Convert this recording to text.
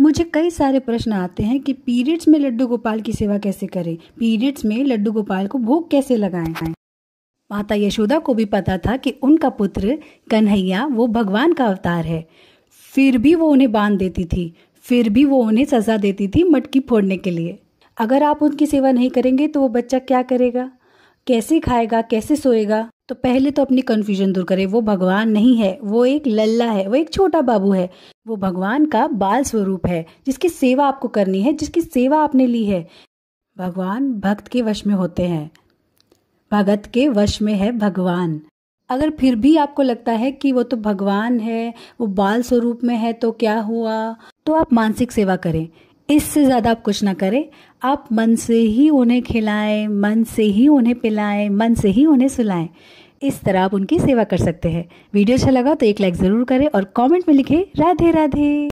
मुझे कई सारे प्रश्न आते हैं कि पीरियड्स में लड्डू गोपाल की सेवा कैसे करें? पीरियड्स में लड्डू गोपाल को भोग कैसे लगाएँ? माता यशोदा को भी पता था कि उनका पुत्र कन्हैया, वो भगवान का अवतार है। फिर भी वो उन्हें बाँध देती थी। फिर भी वो उन्हें सजा देती थी मटकी फोड़ने के लिए। अगर आप उनकी सेवा नहीं करेंगे तो वो बच्चा क्या करेगा? कैसे खाएगा? कैसे सोएगा? तो पहले तो अपनी कन्फ्यूज़न दूर करें, वो भगवान नहीं है, वो एक लल्ला है, वो एक छोटा बाबू है। वो भगवान का बाल स्वरूप है, जिसकी सेवा आपको करनी है, जिसकी सेवा आपने ली है। भगवान भक्त के वश में होते हैं। भगत के वश में है भगवान। अगर फिर भी आपको लगता है कि वो तो भगवान है, वो बाल स्वरूप में है तो क्या हुआ? तो आप मानसिक सेवा करें। इससे ज़्यादा आप कुछ ना करें। आप मन से ही उन्हें खिलाएँ, मन से ही उन्हें पिलाएँ, मन से ही उन्हें सुलाएँ। इस तरह आप उनकी सेवा कर सकते हैं। वीडियो अच्छा लगा तो एक लाइक ज़रूर करें और कमेंट में लिखें, राधे राधे।